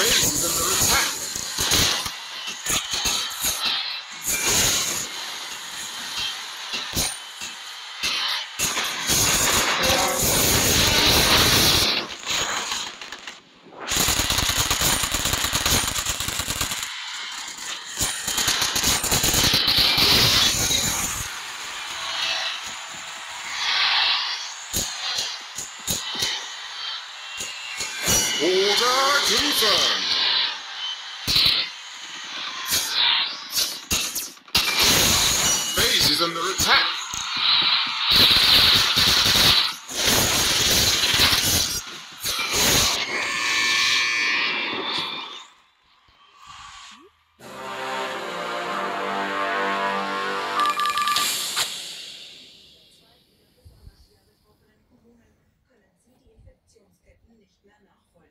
bases and. Order! Confirmed. Is under attack. nicht mehr nachvollziehen.